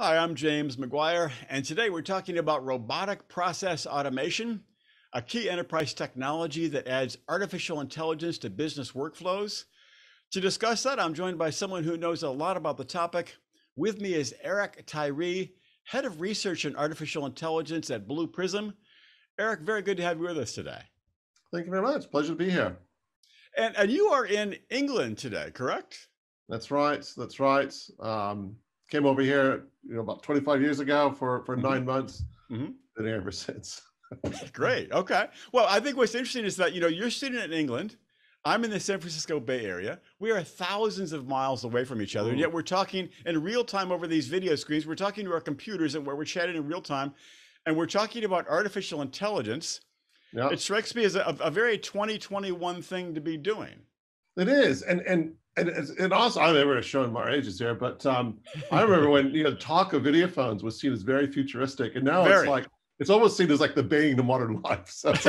Hi, I'm James Maguire, and today we're talking about robotic process automation, a key enterprise technology that adds artificial intelligence to business workflows. To discuss that, I'm joined by someone who knows a lot about the topic. With me is Eric Tyree, Head of Research in Artificial Intelligence at Blue Prism. Eric, very good to have you with us today. Thank you very much. Pleasure to be here. And, and you are in England today, correct? That's right. That's right. Um, came over here, you know, about 25 years ago for for mm-hmm. nine months. Mm-hmm. Been here ever since. Great. Okay. Well, I think what's interesting is that you know you're sitting in England. I'm in the San Francisco Bay Area. We are thousands of miles away from each other, and yet we're talking in real time over these video screens. We're talking to our computers, and where we're chatting in real time, and we're talking about artificial intelligence. Yep. It strikes me as a, a very 2021 thing to be doing. It is, and and and, and also I'm never showing my ages here, but um, I remember when you know talk of video phones was seen as very futuristic, and now very. it's like it's almost seen as like the bane of modern life. So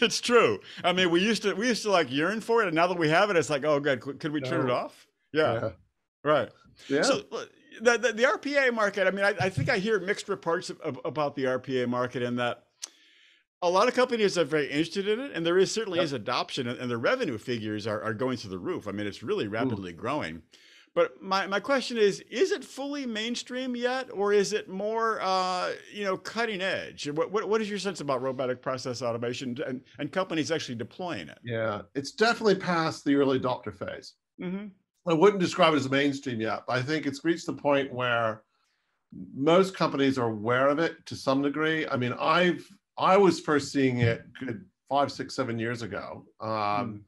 it's true. I mean, we used to we used to like yearn for it, and now that we have it, it's like, oh, god, could we turn no. it off? Yeah. yeah. right. Yeah. So the, the, the RPA market. I mean, I, I think I hear mixed reports of, of, about the RPA market in that a lot of companies are very interested in it, and there is certainly yep. is adoption, and, the revenue figures are, are going to the roof. I mean, it's really rapidly Ooh. growing. But my, my question is, is it fully mainstream yet, or is it more, uh, you know, cutting edge? What, what, what is your sense about robotic process automation and, and companies actually deploying it? Yeah, it's definitely past the early adopter phase. Mm-hmm. I wouldn't describe it as mainstream yet, but I think it's reached the point where most companies are aware of it to some degree. I mean, I've I was first seeing it good five, six, seven years ago. Um, mm.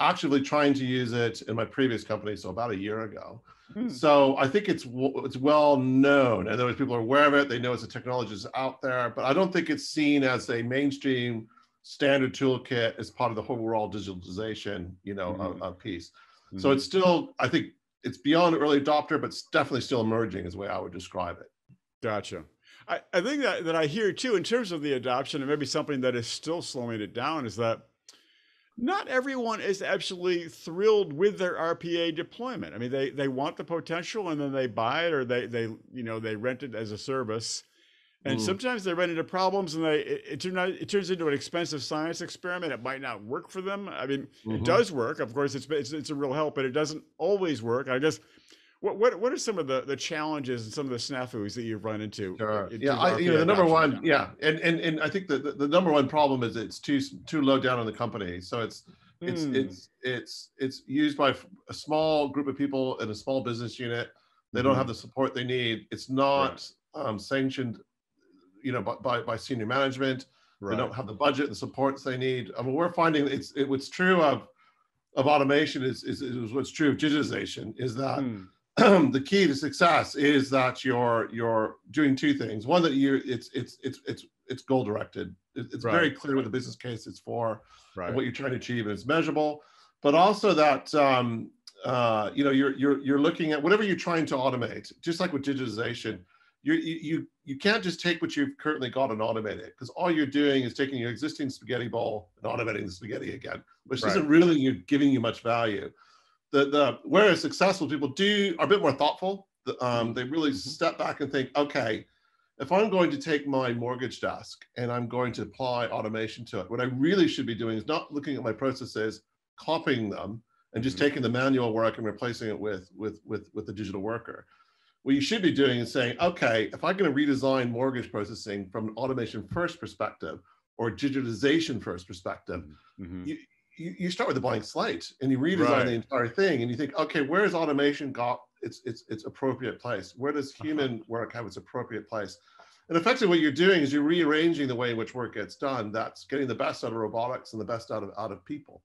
Actively trying to use it in my previous company, so about a year ago. Mm. So I think it's it's well known. and other people are aware of it. They know it's a technology is out there, but I don't think it's seen as a mainstream standard toolkit as part of the overall digitalization, you know, mm-hmm. of, piece. Mm-hmm. So it's still, I think, it's beyond early adopter, but it's definitely still emerging, is the way I would describe it. Gotcha. I, I think that, that I hear too, in terms of the adoption, and maybe something that is still slowing it down, is that not everyone is absolutely thrilled with their RPA deployment. I mean, they they want the potential and then they buy it or they they you know they rent it as a service. And mm. sometimes they run into problems and they it, it, turn out, it turns into an expensive science experiment. It might not work for them. I mean, mm-hmm. it does work. Of course, it's, it's it's a real help, but it doesn't always work. I guess what what what are some of the the challenges and some of the snafus that you've run into? Sure. yeah, I, you know the number one, yeah, and and and I think the, the, the number one problem is it's too too low down on the company. So it's it's mm. it's it's it's used by a small group of people in a small business unit. They mm don't mm-hmm. have the support they need. It's not right. um, sanctioned, you know, by, by, by senior management. Right. They don't have the budget and supports they need. I mean, we're finding it's it, what's true of of automation is, is, is what's true of digitization is that. Mm the key to success is that you're you're doing two things. One that you it's it's it's it's it's goal directed. It's right. very clear what the business case is for, right. what you're trying to achieve, and it's measurable. But also that um, uh, you know you're you're you're looking at whatever you're trying to automate. Just like with digitization, you you you can't just take what you've currently got and automate it because all you're doing is taking your existing spaghetti bowl and automating the spaghetti again, which right. isn't really giving you much value the the whereas successful people do are a bit more thoughtful. Um, mm-hmm. they really mm-hmm. step back and think, okay, if I'm going to take my mortgage desk and I'm going to apply automation to it, what I really should be doing is not looking at my processes, copying them, and just mm-hmm. taking the manual work and replacing it with with with with the digital worker. What you should be doing is saying, okay, if I'm going to redesign mortgage processing from an automation first perspective or digitization first perspective, mm-hmm. you, you, you start with a blank slate and you redesign right. the entire thing and you think, okay, where's automation got its its its appropriate place? Where does uh-huh. human uh-huh. work have its appropriate place? And effectively, what you're doing is you're rearranging the way in which work gets done. That's getting the best out of robotics and the best out of out of people.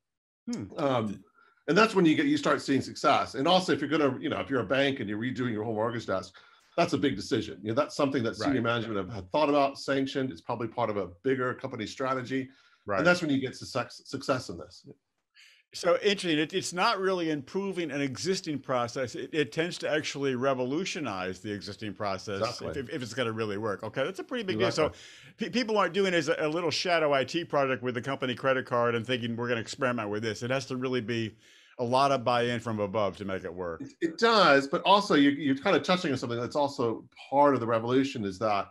Hmm. Um, and that's when you get you start seeing success. And also, if you're gonna, you know, if you're a bank and you're redoing your whole mortgage desk, that's a big decision. You know, that's something that senior right. management have, have thought about, sanctioned. It's probably part of a bigger company strategy. Right. And that's when you get success, success in this. So interesting. It, it's not really improving an existing process. It, it, tends to actually revolutionize the existing process exactly. if, if, it's going to really work. Okay, that's a pretty big exactly. deal. So people aren't doing it as a, a, little shadow IT project with the company credit card and thinking we're going to experiment with this. It has to really be a lot of buy-in from above to make it work. It, it does, but also you, you're kind of touching on something that's also part of the revolution is that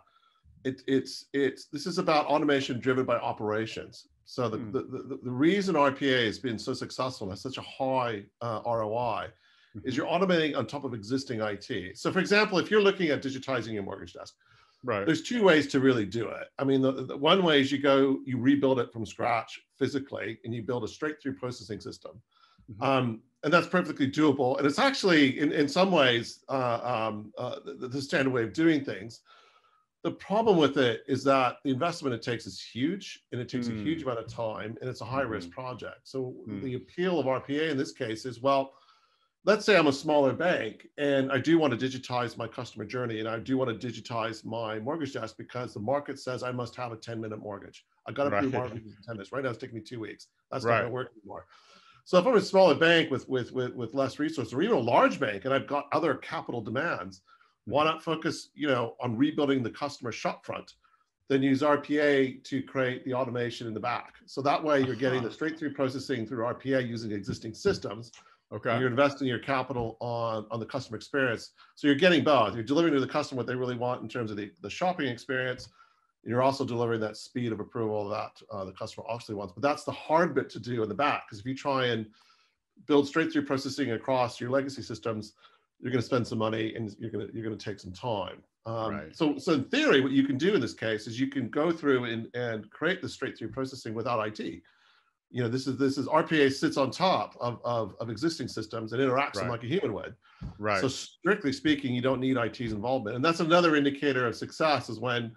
it, it's it's this is about automation driven by operations. So the, mm. the, the, the, reason RPA has been so successful and has such a high uh, ROI is mm-hmm. you're automating on top of existing IT. So for example, if you're looking at digitizing your mortgage desk, right. there's two ways to really do it. I mean, the, the one way is you go, you rebuild it from scratch physically, and you build a straight through processing system. Mm-hmm. Um, and that's perfectly doable. And it's actually, in, in some ways, uh, um, uh, the, the standard way of doing things. The problem with it is that the investment it takes is huge and it takes mm. a huge mm. amount of time and it's a high risk mm. project. So mm. the appeal of RPA in this case is well, let's say I'm a smaller bank and I do want to digitize my customer journey and I do want to digitize my mortgage desk because the market says I must have a 10 minute mortgage. I got to right. mortgages in 10 minutes. Right now it's taking me two weeks. That's right. not going to work anymore. So if I'm a smaller bank with, with, with, with less resources or even a large bank and I've got other capital demands, why not focus, you know, on rebuilding the customer shop front, then use RPA to create the automation in the back. So that way you're getting the straight through processing through RPA using existing systems. Okay. You're investing your capital on, on the customer experience. So you're getting both. You're delivering to the customer what they really want in terms of the, the shopping experience. And You're also delivering that speed of approval that uh, the customer actually wants. But that's the hard bit to do in the back. Because if you try and build straight through processing across your legacy systems, you're going to spend some money and you're going to you're going to take some time. Um, right. So so in theory, what you can do in this case is you can go through and, and create the straight through processing without IT. You know, this is this is RPA sits on top of, of, of existing systems and interacts right. them like a human would. Right. So strictly speaking, you don't need IT's involvement, and that's another indicator of success is when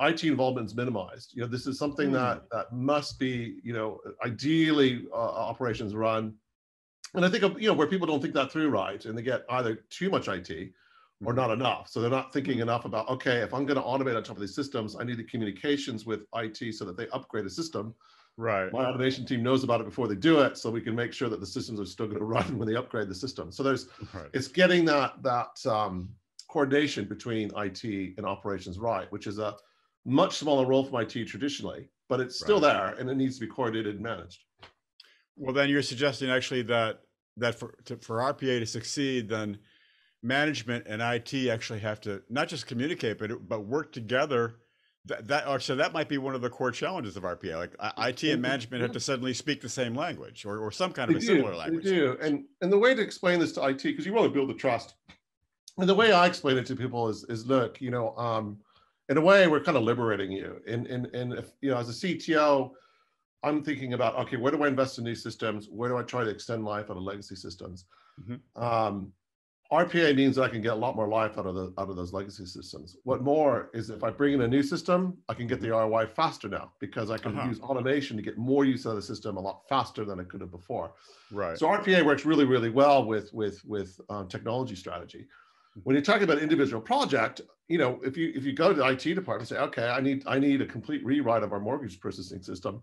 IT involvement is minimized. You know, this is something mm. that that must be you know ideally uh, operations run and I think you know where people don't think that through right, and they get either too much IT or not enough. So they're not thinking mm-hmm. enough about okay, if I'm going to automate on top of these systems, I need the communications with IT so that they upgrade a system. Right. My automation team knows about it before they do it, so we can make sure that the systems are still going to run when they upgrade the system. So there's right. it's getting that that um, coordination between IT and operations right, which is a much smaller role from IT traditionally, but it's still right. there and it needs to be coordinated and managed. Well, then you're suggesting actually that that for to, for RPA to succeed, then management and IT actually have to not just communicate, but but work together. That, that or so that might be one of the core challenges of RPA. Like IT and management have to suddenly speak the same language or, or some kind of they a do, similar language. They do, and and the way to explain this to IT because you want to build the trust. And the way I explain it to people is is look, you know, um, in a way we're kind of liberating you. And and and if you know, as a CTO, I'm thinking about okay, where do I invest in these systems? Where do I try to extend life out of legacy systems? Mm-hmm. Um, RPA means that I can get a lot more life out of the out of those legacy systems. What more is if I bring in a new system, I can get the ROI faster now because I can uh-huh. use automation to get more use out of the system a lot faster than I could have before. Right. So RPA works really, really well with with with um, technology strategy. Mm-hmm. When you're talking about individual project, you know, if you if you go to the IT department and say, okay, I need I need a complete rewrite of our mortgage processing system,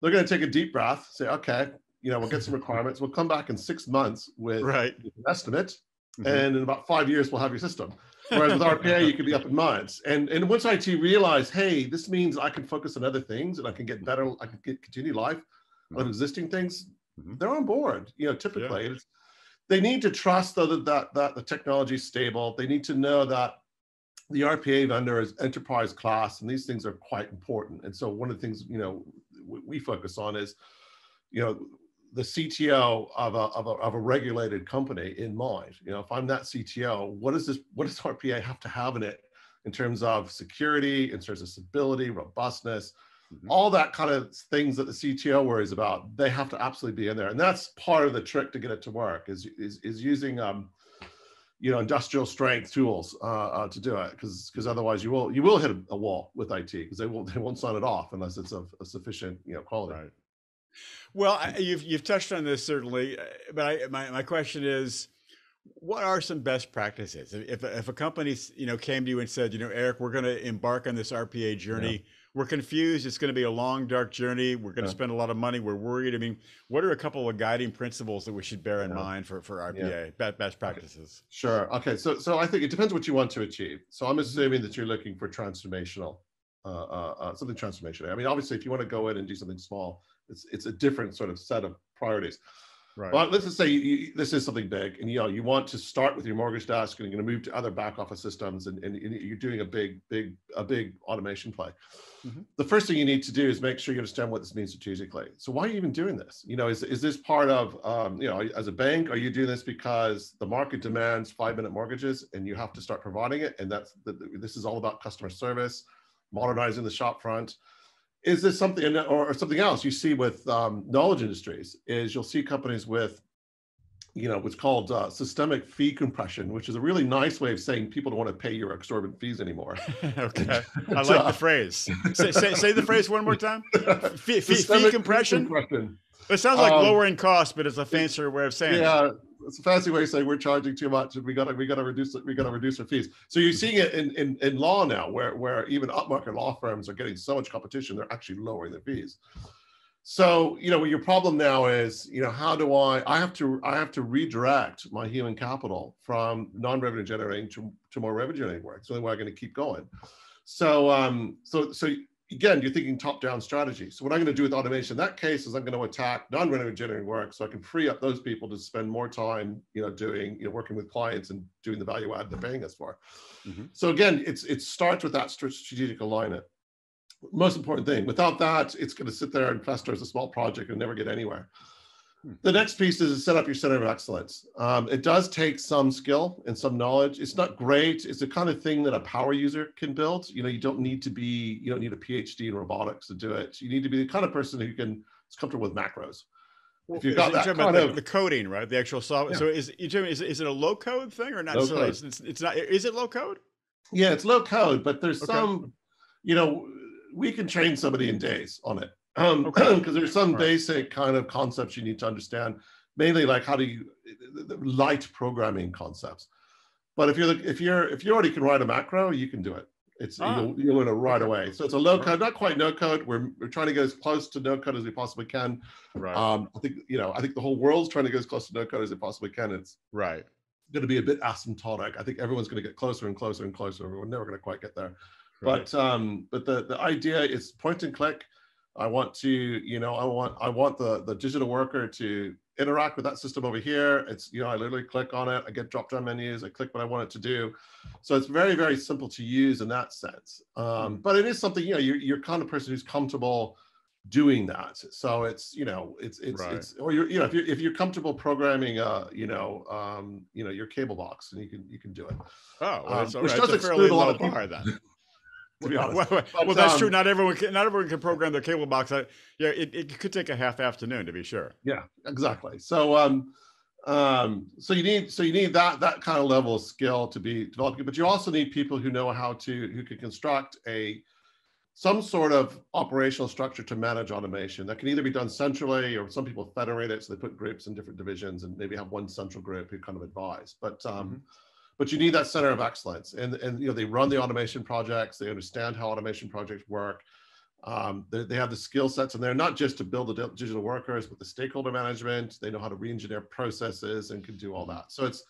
they're going to take a deep breath, say, okay, you know, we'll get some requirements. We'll come back in six months with right. an estimate, mm-hmm. and in about five years, we'll have your system. Whereas with RPA, you could be up in months. And and once IT realize, hey, this means I can focus on other things and I can get better, I can get continue life mm-hmm. on existing things, mm-hmm. they're on board. You know, typically, yeah. they need to trust though that, that that the technology is stable. They need to know that the RPA vendor is enterprise class, and these things are quite important. And so one of the things you know we focus on is, you know, the CTO of a, of a, of a regulated company in mind. You know, if I'm that CTO, what does this, what does RPA have to have in it in terms of security, in terms of stability, robustness, mm-hmm. all that kind of things that the CTO worries about, they have to absolutely be in there. And that's part of the trick to get it to work is, is, is using, um, you know, industrial strength tools uh, uh, to do it, because because otherwise you will you will hit a, a wall with IT because they won't they won't sign it off unless it's of a sufficient you know quality. Right. Well, I, you've you've touched on this certainly, uh, but I, my my question is, what are some best practices? If if a company you know came to you and said, you know, Eric, we're going to embark on this RPA journey. Yeah we're confused. It's going to be a long, dark journey. We're going to spend a lot of money. We're worried. I mean, what are a couple of guiding principles that we should bear in yeah. mind for, for RPA yeah. best practices? Okay. Sure. Okay. So, so I think it depends what you want to achieve. So I'm mm-hmm. assuming that you're looking for transformational, uh, uh, uh, something transformational. I mean, obviously, if you want to go in and do something small, it's it's a different sort of set of priorities. Right. But let's just say you, you, this is something big, and you know you want to start with your mortgage desk, and you're going to move to other back office systems, and, and, and you're doing a big, big, a big automation play. Mm-hmm. The first thing you need to do is make sure you understand what this means strategically. So why are you even doing this? You know, is is this part of um, you know, as a bank, are you doing this because the market demands five minute mortgages, and you have to start providing it, and that's the, this is all about customer service, modernizing the shop front is this something or, something else you see with um, knowledge industries is you'll see companies with you know what's called uh, systemic fee compression which is a really nice way of saying people don't want to pay your exorbitant fees anymore okay i like the phrase say, say, say, the phrase one more time fee, fee, fee compression? compression? It sounds like um, lowering costs but it's a fancier way of saying yeah it it's a fancy way of saying we're charging too much and we got to we got to reduce it we got to reduce our fees. So you're seeing it in, in in law now where where even upmarket law firms are getting so much competition they're actually lowering their fees. So you know your problem now is you know how do i i have to i have to redirect my human capital from non-revenue generating to, to more revenue generating work. It's the only way i'm going to keep going. So um so so again, you're thinking top-down strategy. So what I'm going to do with automation in that case is I'm going to attack non-revenue generating work so I can free up those people to spend more time, you know, doing, you know, working with clients and doing the value add they're paying us for. Mm-hmm. So again, it's it starts with that strategic alignment. Most important thing. Without that, it's going to sit there and fester as a small project and never get anywhere. The next piece is to set up your center of excellence. Um, it does take some skill and some knowledge. It's not great. It's the kind of thing that a power user can build. You know, you don't need to be, you don't need a PhD in robotics to do it. You need to be the kind of person who can is comfortable with macros. Well, if you've got that kind of the, the, coding, right? The actual software. Yeah. So is is is it a low code thing or not? So it's, it's, it's, not. Is it low code? Yeah, it's low code, but there's okay. some. You know, we can train somebody in days on it um because okay. there's some right. basic kind of concepts you need to understand mainly like how do you light programming concepts. But if you're if you're if you already can write a macro you can do it. It's ah. you'll, you'll learn it right away. So it's a low code not quite no code. We're, we're trying to get as close to no code as we possibly can. Right. Um i think you know i think the whole world's trying to get as close to no code as it possibly can. It's right. going to be a bit asymptotic. I think everyone's going to get closer and closer and closer. We're never going to quite get there. Right. but um but the the idea is point and click I want to, you know, I want I want the the digital worker to interact with that system over here. It's, you know, I literally click on it, I get drop down menus, I click what I want it to do. So it's very, very simple to use in that sense. Um, hmm. but it is something, you know, you're, you're kind of person who's comfortable doing that. So it's, you know, it's, it's, right. it's, or you're, you know, if you're, if you're comfortable programming, uh, you know, um, you know, your cable box and you can, you can do it. Oh, well, um, which right. does exclude a lot of bar then. To be honest. well, but, well, that's um, true. Not everyone can, not everyone can program their cable box. I, yeah, it, it could take a half afternoon to be sure. Yeah, exactly. So um, um, so you need so you need that that kind of level of skill to be developing, but you also need people who know how to who can construct a some sort of operational structure to manage automation that can either be done centrally or some people federate it so they put groups in different divisions and maybe have one central group who kind of advise but um, mm-hmm but you need that center of excellence. And and you know they run the automation projects. They understand how automation projects work. Um, they, they have the skill sets and they're not just to build the digital workers but the stakeholder management. They know how to re-engineer processes and can do all that. So it's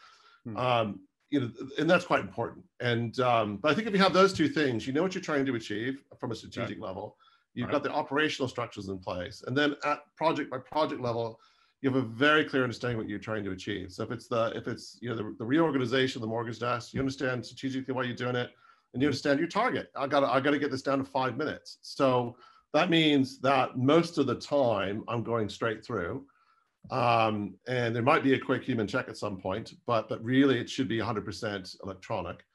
hmm. um, you know and that's quite important. And um, but i think if you have those two things you know what you're trying to achieve from a strategic right. level. You've right. got the operational structures in place. And then at project by project level you have a very clear understanding what you're trying to achieve. So if it's the if it's you know the, the reorganization, the mortgage desk, you understand strategically why you're doing it, and you understand your target. I got I got to get this down to five minutes. So that means that most of the time I'm going straight through, um, and there might be a quick human check at some point, but but really it should be 100% electronic.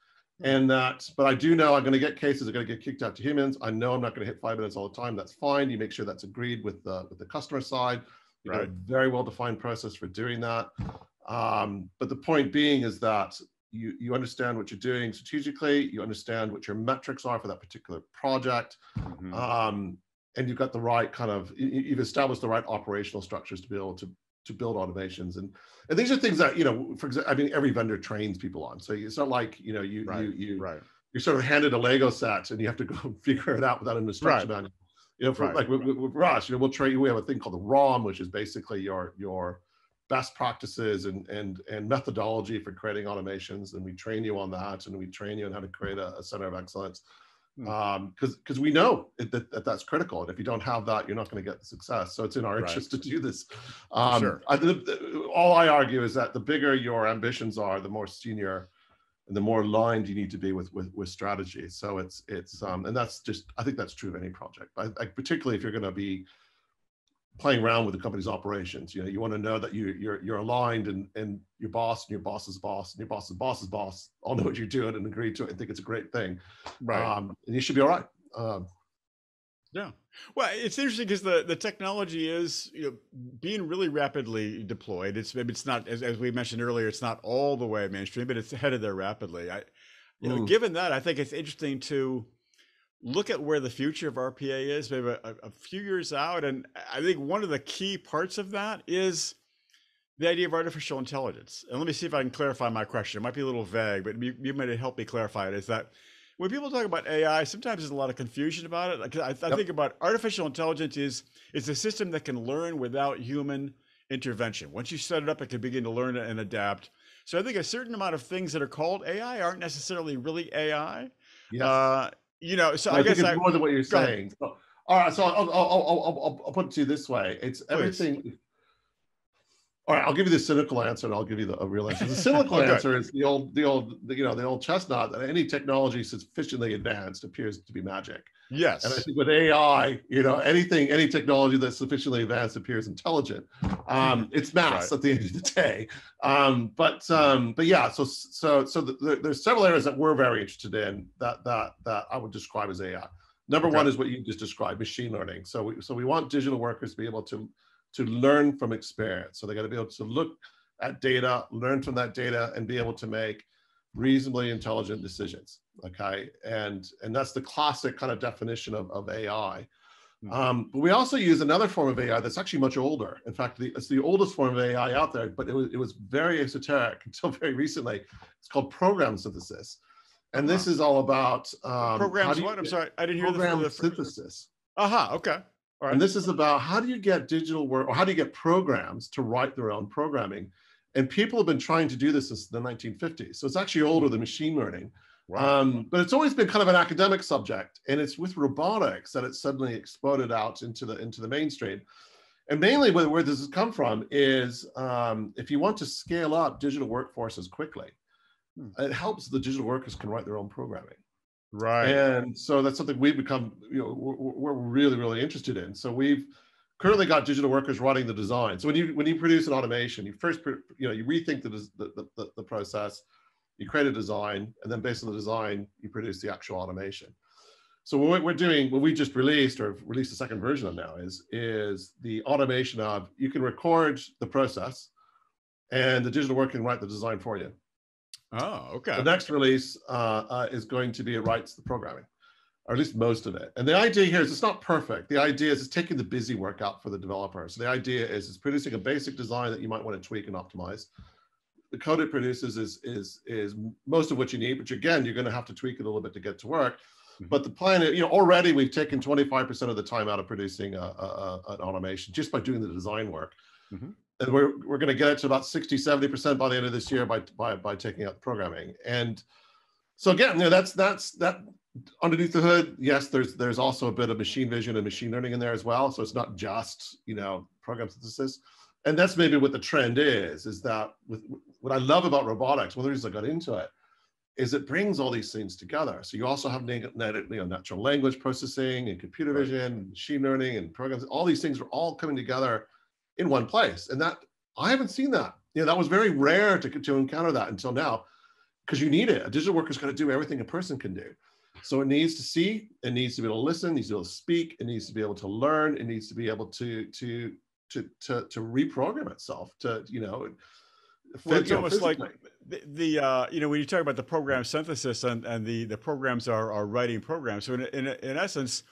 And that, but I do know I'm going to get cases that are going to get kicked out to humans. I know I'm not going to hit five minutes all the time. That's fine. You make sure that's agreed with the with the customer side you right. a very well defined process for doing that. Um, but the point being is that you, you understand what you're doing strategically, you understand what your metrics are for that particular project, mm-hmm. um, and you've got the right kind of, you've established the right operational structures to be able to to build automations and and these are things that you know for example i mean every vendor trains people on so it's not like you know you right. you you right. you're sort of handed a lego set and you have to go figure it out without an instruction right. manual you know, for, right, like right. With, with, Rush, you know, we'll train. You we have a thing called the ROM, which is basically your your best practices and and and methodology for creating automations, and we train you on that, and we train you on how to create a, a center of excellence. because hmm. um, because we know it, that, that, that's critical and if you don't have that you're not going to get the success so it's in our right. interest to do this um, sure. I, the, all i argue is that the bigger your ambitions are the more senior and the more aligned you need to be with with, with strategy so it's it's um, and that's just i think that's true of any project but I, particularly if you're going to be playing around with the company's operations. You know, you want to know that you you're you're aligned and and your boss and your boss's boss and your boss's boss's boss all know what you're doing and agree to it and think it's a great thing. Right. Um, and you should be all right. Um, yeah. Well, it's interesting because the, the technology is you know, being really rapidly deployed. It's maybe it's not as, as we mentioned earlier, it's not all the way mainstream, but it's headed there rapidly. I, you know, mm. given that, I think it's interesting to look at where the future of RPA is, maybe a, a, few years out. And I think one of the key parts of that is the idea of artificial intelligence. And let me see if I can clarify my question. It might be a little vague, but you, you might help me clarify it. Is that when people talk about AI, sometimes there's a lot of confusion about it. Like I, I yep. think about artificial intelligence is is a system that can learn without human intervention. Once you set it up, it can begin to learn and adapt. So I think a certain amount of things that are called AI aren't necessarily really AI. Yes. Uh, you know, so I, I guess it's I, more than what you're saying. So, all right, so I'll, I'll, I'll, I'll, put it to you this way: it's Please. All right, I'll give you the cynical answer, and I'll give you the real answer. The cynical okay. answer is the old, the old, you know, the old chestnut that any technology sufficiently advanced appears to be magic. Yes. And I think with AI, you know, anything, any technology that's sufficiently advanced appears intelligent. Um, it's math right. at the end of the day. Um, but um, but yeah, so so so the, the, there's several areas that we're very interested in that that that I would describe as AI. Number okay. one is what you just described, machine learning. So we so we want digital workers to be able to to learn from experience. So they got to be able to look at data, learn from that data, and be able to make reasonably intelligent decisions okay? And and that's the classic kind of definition of, of ai hmm. um, but we also use another form of ai that's actually much older. In fact the, it's the oldest form of ai out there but it was, it was very esoteric until very recently. It's called program synthesis. And this uh-huh. is all about um, programs what? I'm sorry i didn't hear program the, synthesis. Uh-huh okay right. and this is about how do you get digital work or how do you get programs to write their own programming and people have been trying to do this since the 1950s so it's actually older than machine learning Wow. Um, but it's always been kind of an academic subject, and it's with robotics that it suddenly exploded out into the into the mainstream. And mainly, where, where this has come from is um, if you want to scale up digital workforces quickly, hmm. it helps the digital workers can write their own programming. Right. And so that's something we've become, you know, we're, we're really really interested in. So we've currently got digital workers writing the design. So when you when you produce an automation, you first you know you rethink the the, the, the process you create a design, and then based on the design, you produce the actual automation. So what we're doing, what we just released or released the second version of now is, is the automation of, you can record the process and the digital work can write the design for you. Oh, okay. The next release uh, uh, is going to be it writes the programming, or at least most of it. And the idea here is it's not perfect. The idea is it's taking the busy work out for the developer. So the idea is it's producing a basic design that you might want to tweak and optimize the code it produces is is is most of what you need, but again, you're going to have to tweak it a little bit to get to work. Mm-hmm. But the plan, you know, already we've taken 25% of the time out of producing a, a, a, an automation just by doing the design work. Mm-hmm. And we're, we're going to get it to about 60, 70% by the end of this year by, by, by taking out the programming. And so again, you know, that's, that's, that underneath the hood. Yes, there's, there's also a bit of machine vision and machine learning in there as well. So it's not just, you know, program synthesis and that's maybe what the trend is is that with what i love about robotics one of the reasons i got into it is it brings all these things together so you also have you know, natural language processing and computer vision and machine learning and programs all these things are all coming together in one place. And that i haven't seen that. You know that was very rare to, to encounter that until now because you need it. A digital worker's got to do everything a person can do. So it needs to see, it needs to be able to listen, it needs to be able to speak, it needs to be able to learn, it needs to be able to to to to to reprogram itself to you know well, it's almost like the, the uh, you know when you talk about the program synthesis and, and the the programs are are writing programs so in in, in essence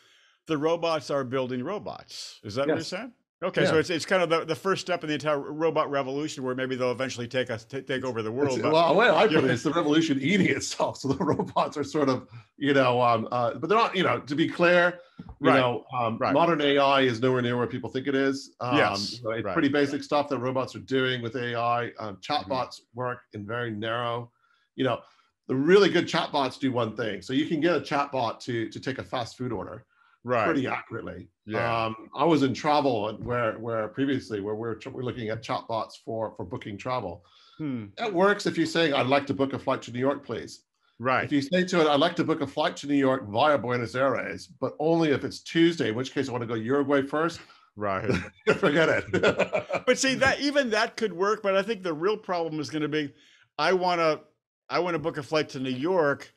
the robots are building robots. Is that yes. what you're saying Okay, yeah. so it's it's kind of the, the first step in the entire robot revolution, where maybe they'll eventually take us t- take over the world. But, well, way I put it, it's the revolution eating itself. So the robots are sort of, you know, um, uh, but they're not. You know, to be clear, you right. know, um, right. modern AI is nowhere near where people think it is. Um, yes, know, it's right. pretty basic stuff that robots are doing with AI. Um, chatbots mm-hmm. work in very narrow, you know, the really good chatbots do one thing. So you can get a chatbot to to take a fast food order right. pretty accurately. Yeah. Um, I was in travel where where previously where we're, we're looking at chatbots for for booking travel. Hmm. That works if you're saying I'd like to book a flight to New York, please. Right. If you say to it, I'd like to book a flight to New York via Buenos Aires, but only if it's Tuesday, in which case I want to go Uruguay first. Right. Forget it. but see that even that could work, but I think the real problem is going to be I want to I want to book a flight to New York.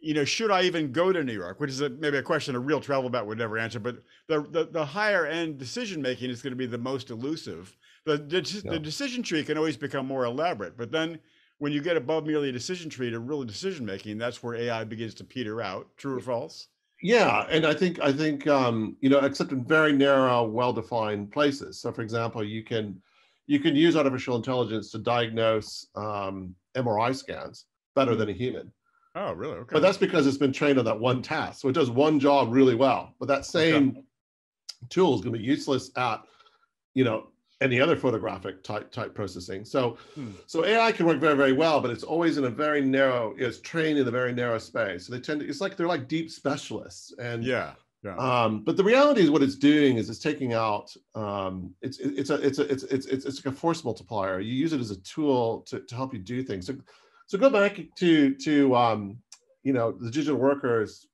You know, should I even go to New York? Which is a, maybe a question a real travel bat would never answer. But the the, the higher end decision making is going to be the most elusive. The the, yeah. the decision tree can always become more elaborate, but then when you get above merely a decision tree to really decision making, that's where AI begins to peter out. True or false? Yeah, and I think I think um, you know, except in very narrow, well-defined places. So, for example, you can you can use artificial intelligence to diagnose um, MRI scans better than a human. Oh, really? Okay. But that's because it's been trained on that one task. So it does one job really well. But that same okay. tool is going to be useless at, you know, any other photographic type type processing. So hmm. so AI can work very, very well, but it's always in a very narrow, it's trained in a very narrow space. So they tend to, it's like they're like deep specialists. And yeah. Yeah. Um, but the reality is what it's doing is it's taking out um, it's it's a it's a it's it's it's it's like a force multiplier. You use it as a tool to, to help you do things. So so go back to to um, you know the digital workers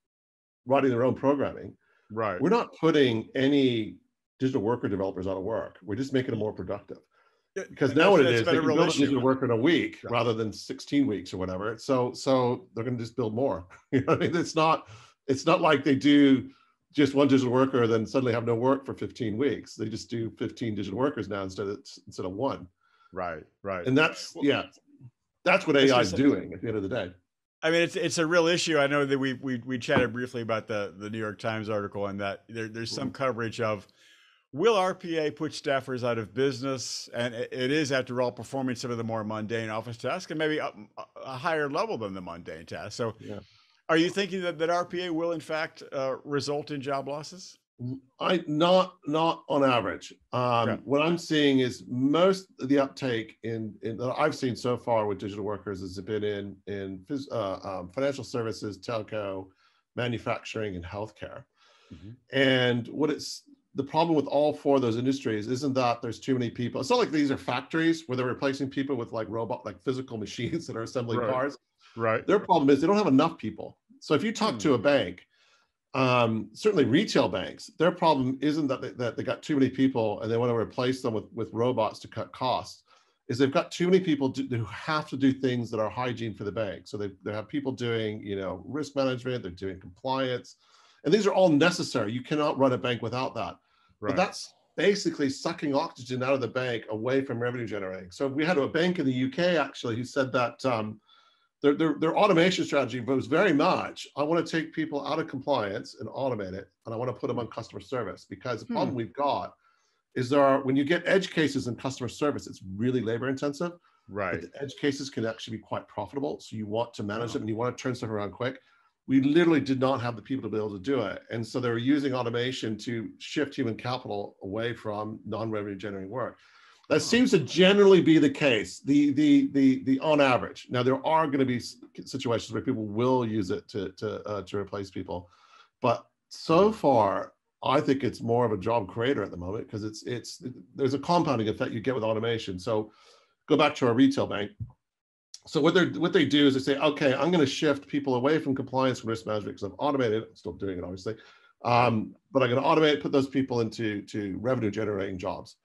writing their own programming. Right. We're not putting any digital worker developers out of work. We're just making them more productive. Because now what it is, they can build a digital worker in a week yeah. rather than 16 weeks or whatever. So so they're going to just build more. you know, I mean, it's not it's not like they do just one digital worker, then suddenly have no work for 15 weeks. They just do 15 digital workers now instead of instead of one. Right, right. And that's yeah, that's what AI is doing at the end of the day. I mean, it's it's a real issue. I know that we we we chatted briefly about the the New York Times article and that there, there's some mm-hmm. coverage of will RPA put staffers out of business, and it is after all performing some of the more mundane office tasks and maybe a, a higher level than the mundane tasks. So. Yeah are you thinking that, that RPA will in fact uh, result in job losses? I not not on average. Um, yeah. What I'm seeing is most of the uptake in, in that I've seen so far with digital workers has been in in uh, um, financial services, telco, manufacturing, and healthcare. Mm-hmm. And what it's the problem with all four of those industries isn't that there's too many people. It's not like these are factories where they're replacing people with like robot, like physical machines that are assembling right. cars. Right. Their problem is they don't have enough people. So if you talk hmm. to a bank, um, certainly retail banks, their problem isn't that they, that they got too many people and they want to replace them with, with robots to cut costs. Is they've got too many people do, who have to do things that are hygiene for the bank. So they, they have people doing, you know, risk management, they're doing compliance, and these are all necessary. You cannot run a bank without that. Right. But that's basically sucking oxygen out of the bank away from revenue generating. So we had a bank in the UK actually who said that um, their, their, their automation strategy was very much I want to take people out of compliance and automate it, and I want to put them on customer service because the problem hmm. we've got is there are when you get edge cases in customer service, it's really labor intensive. Right. But the edge cases can actually be quite profitable. So you want to manage them and you want to turn stuff around quick. We literally did not have the people to be able to do it. And so they were using automation to shift human capital away from non-revenue generating work. That seems to generally be the case. The the the the on average. Now there are going to be situations where people will use it to to uh, to replace people, but so far I think it's more of a job creator at the moment because it's it's there's a compounding effect you get with automation. So go back to our retail bank. So what they what they do is they say, okay, I'm going to shift people away from compliance and risk management because I've automated. I'm still doing it, obviously, um, but I'm going to automate, put those people into to revenue generating jobs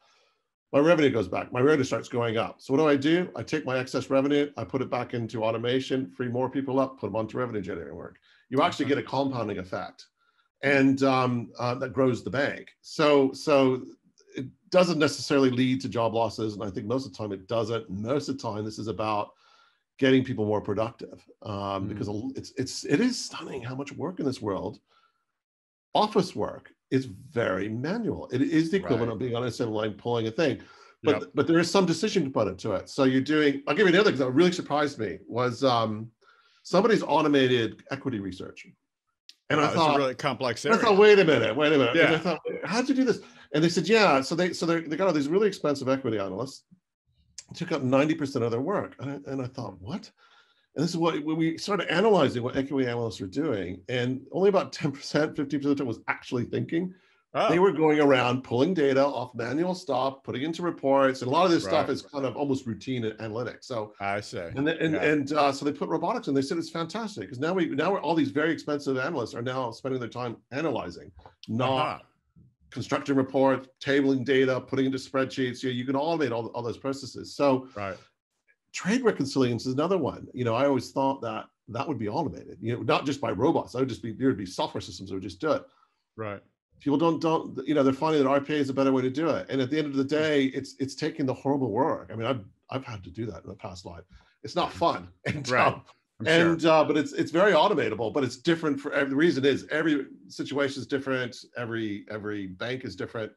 my revenue goes back. My revenue starts going up. So what do I do? I take my excess revenue, I put it back into automation, free more people up, put them onto revenue generating work. You actually get a compounding effect, and um, uh, that grows the bank. So so it doesn't necessarily lead to job losses, and I think most of the time it doesn't. Most of the time, this is about getting people more productive um, mm. because it's it's it is stunning how much work in this world, office work is very manual. It is the equivalent right. of being on a assembly line pulling a thing. But yep. but there is some decision component to it. So you're doing, I'll give you another example that really surprised me was um, somebody's automated equity research. And I thought really complex area. I thought, wait a minute, wait a minute. Yeah. And I thought, how'd you do this? And they said, yeah. So they so they they got all these really expensive equity analysts, took up 90% of their work. And I, and I thought, what? And this is what we started analyzing what equity analysts were doing, and only about 10%, 50% of the time was actually thinking. Oh. They were going around pulling data off manual stuff, putting into reports, and a lot of this right. stuff is kind of almost routine analytics. So I say, and and yeah. and uh, so they put robotics, and they said it's fantastic because now we now all these very expensive analysts are now spending their time analyzing, not uh-huh. constructing reports, tabling data, putting into spreadsheets. You, know, you can automate all, all those processes. So right. Trade reconciliation is another one. You know, I always thought that that would be automated. You know, not just by robots. I would just be there would be software systems that would just do it. Right people don't don't you know they're finding that RPA is a better way to do it. And at the end of the day, it's it's taking the horrible work. I mean, I've I've had to do that in the past life. It's not fun. And, right. Um, and uh, but it's it's very automatable, but it's different for every the reason is every situation is different, every every bank is different.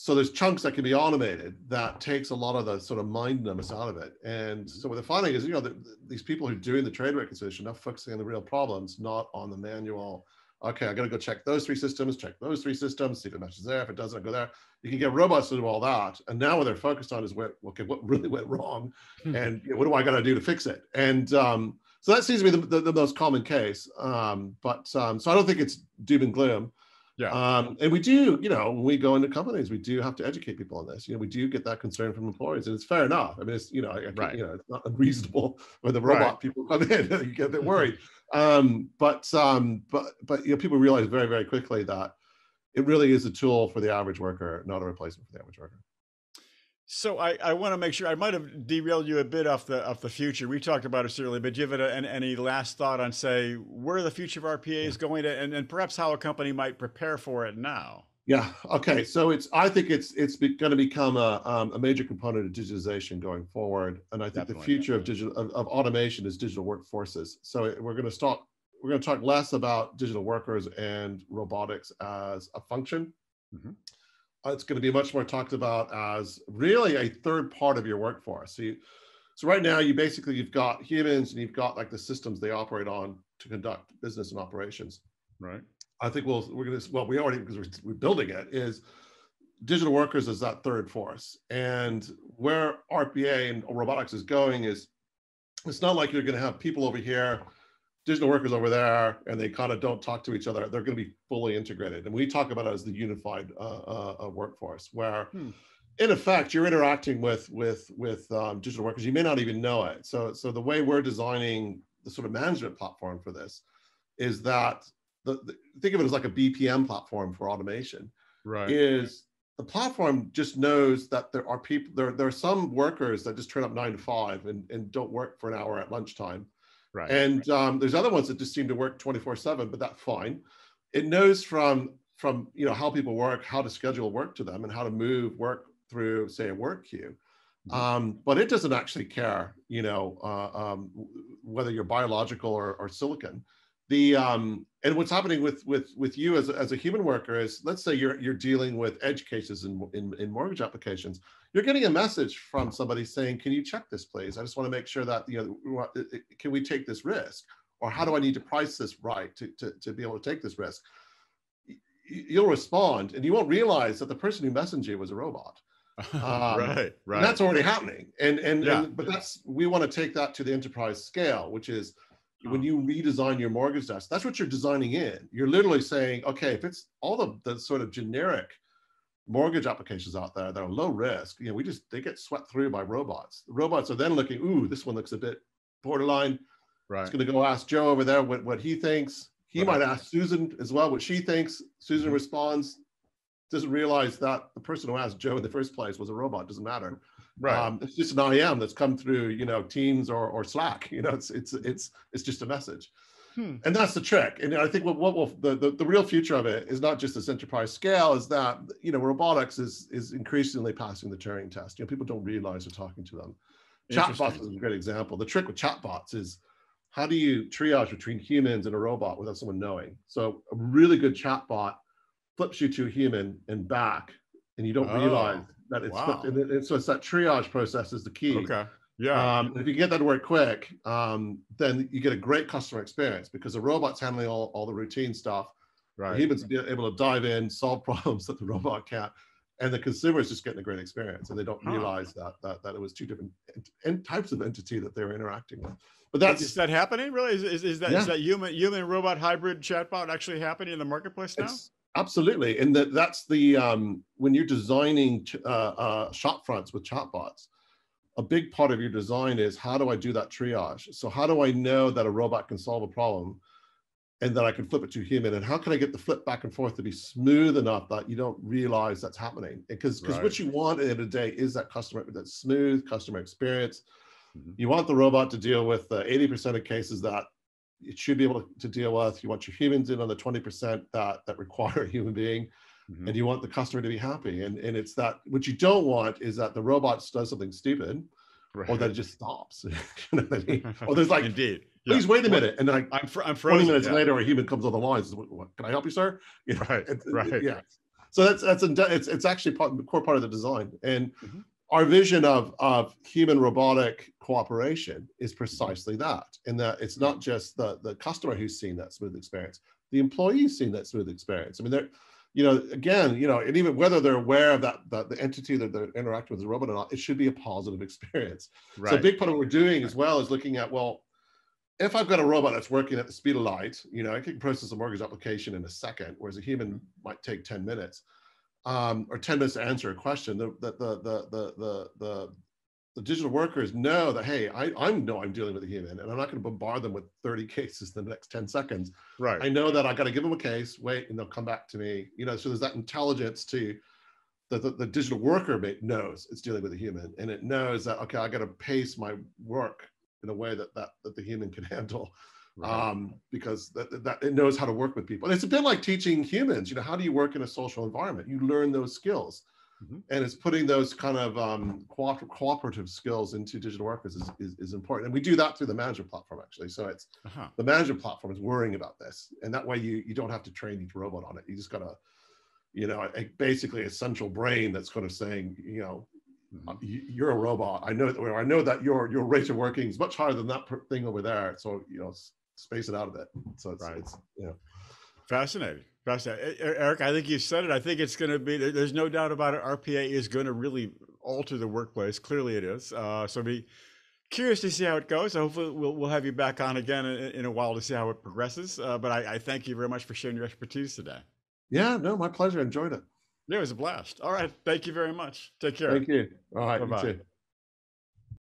So there's chunks that can be automated that takes a lot of the sort of mind numbness out of it. And so what they're finding is, you know, the, these people who are doing the trade reconciliation are focusing on the real problems, not on the manual okay, I got to go check those three systems, check those three systems, see if it matches there. If it doesn't, I go there. You can get robots to do all that. And now what they're focused on is where, okay, what really went wrong? Hmm. and you know, what do I got to do to fix it? And um, so that seems to be the, the, the most common case. Um, but um, so I don't think it's doom and gloom. Yeah. Um, and we do, you know, when we go into companies, we do have to educate people on this. You know, we do get that concern from employees, and it's fair enough. I mean, it's you know, I, I right. you know, it's not unreasonable when the robot right. people come in, you get a bit worried. um, but um, but but you know, people realize very very quickly that it really is a tool for the average worker, not a replacement for the average worker. So I, I want to make sure I might have derailed you a bit off the off the future. We talked about it certainly, but give it a, any last thought on say where the future of RPA is going to, and, and perhaps how a company might prepare for it now. Yeah. Okay. So it's I think it's it's going to become a, um, a major component of digitization going forward, and I think definitely, the future definitely. of digital of, of, automation is digital workforces. So we're going to start. We're going to talk less about digital workers and robotics as a function. Mm-hmm uh, Uh, it's going to be much more talked about as really a third part of your workforce. So, you, so right now you basically you've got humans and you've got like the systems they operate on to conduct business and operations. Right. I think we'll we're going to well we already because we're, we're building it is digital workers is that third force and where RPA and robotics is going is it's not like you're going to have people over here digital workers over there and they kind of don't talk to each other, they're going to be fully integrated. And we talk about it as the unified uh, uh, uh, workforce, where hmm. in effect you're interacting with with with um, digital workers. You may not even know it. So so the way we're designing the sort of management platform for this is that the, the think of it as like a BPM platform for automation. Right. Is the platform just knows that there are people there there are some workers that just turn up nine to five and, and don't work for an hour at lunchtime Right. And um, there's other ones that just seem to work 24 seven, but that's fine. It knows from from you know how people work, how to schedule work to them, and how to move work through, say, a work queue. Mm-hmm. Um, but it doesn't actually care, you know, uh, um, whether you're biological or, or silicon. The um, and what's happening with with with you as a, as a human worker is, let's say you're you're dealing with edge cases in, in in mortgage applications you're getting a message from somebody saying, "Can you check this, please? I just want to make sure that you know, can we take this risk, or how do I need to price this right to to, to be able to take this risk?" You'll respond, and you won't realize that the person who messaged you was a robot. Um, right, right. that's already happening, and and, yeah. and but that's we want to take that to the enterprise scale, which is when you redesign your mortgage desk, that's what you're designing in. You're literally saying, okay, if it's all the, the sort of generic mortgage applications out there that are low risk, you know, we just they get swept through by robots. The robots are then looking, ooh, this one looks a bit borderline. Right. It's going to go ask Joe over there what, what he thinks. He right. might ask Susan as well what she thinks. Susan mm-hmm. responds, doesn't realize that the person who asked Joe in the first place was a robot. Doesn't matter. Right. Um, it's just an IM that's come through, you know, Teams or or Slack. You know, it's it's it's it's just a message. Hmm. And that's the trick. And I think what, what will the, the, the, real future of it is not just this enterprise scale, is that you know robotics is is increasingly passing the Turing test. You know, people don't realize they're talking to them. Chatbots is a great example. The trick with chatbots is how do you triage between humans and a robot without someone knowing? So a really good chatbot flips you to a human and back, and you don't oh, realize that it's wow. and so it's that triage process is the key. Okay. Yeah. Um, if you get that to work quick, um, then you get a great customer experience because the robot's handling all, all the routine stuff. Right. The humans be able to dive in, solve problems that the robot can't, and the consumer is just getting a great experience, and they don't huh. realize that that that it was two different ent- types of entity that they were interacting with. but that's is that happening really? Is, is, is that yeah. is that human human robot hybrid chatbot actually happening in the marketplace now? It's, absolutely, and that that's the um, when you're designing uh, uh, shop fronts with chatbots. A big part of your design is how do I do that triage? So how do I know that a robot can solve a problem and then I can flip it to human. And how can I get the flip back and forth to be smooth enough that you don't realize that's happening? Because because right. what you want in a day is that customer that smooth customer experience. Mm-hmm. You want the robot to deal with the 80% of cases that it should be able to deal with. You want your humans in on the 20% that that require a human being. Mm-hmm. And you want the customer to be happy. And, and it's that what you don't want is that the robot does something stupid right. or that it just stops. you know I mean? Or there's like indeed please wait a minute. And like I'm, fr- I'm frozen, 20 minutes yeah. later, a human comes on the line. Says, what, can I help you, sir? You know, right. Right. Yeah. So that's, that's, it's, it's actually part, core part of the design. And mm-hmm. Our vision of, of human robotic cooperation is precisely that. In that it's not just the, the customer who's seen that smooth experience, the employee's seen that smooth experience. I mean, they're, you know, again, you know, and even whether they're aware of that, that the entity that they're interacting with the robot or not, it should be a positive experience. Right. So a big part of what we're doing as well is looking at, well, if I've got a robot that's working at the speed of light, you know, I can process a mortgage application in a second, whereas a human might take 10 minutes um, or 10 minutes to answer a question. The, the, the, the, the, the, the digital workers know that, hey, I, I know I'm dealing with a human and I'm not going to bombard them with 30 cases in the next 10 seconds. Right. I know that I got to give them a case, wait, and they'll come back to me. You know, so there's that intelligence to the, the, the digital worker knows it's dealing with a human and it knows that, okay, I got to pace my work in a way that that, that the human can handle right. um, because that, that it knows how to work with people and it's a bit like teaching humans you know how do you work in a social environment you learn those skills mm-hmm. and it's putting those kind of um, co- cooperative skills into digital workers is, is, is, important and we do that through the management platform actually so it's uh-huh. the management platform is worrying about this and that way you you don't have to train each robot on it you just gotta you know a, basically a central brain that's kind of saying you know uh, you're a robot. I know that. I know that your your rate of working is much higher than that thing over there. So you know, space it out a bit. So it's, right. it's you know, fascinating. Fascinating. Eric, I think you said it. I think it's going to be. There's no doubt about it. RPA is going to really alter the workplace. Clearly, it is. Uh, so be curious to see how it goes. Hopefully, we'll we'll have you back on again in, in a while to see how it progresses. Uh, but I, I thank you very much for sharing your expertise today. Yeah, no, my pleasure. Enjoyed it. Yeah, It was a blast. All right. Thank you very much. Take care. Thank you. All right. Bye-bye.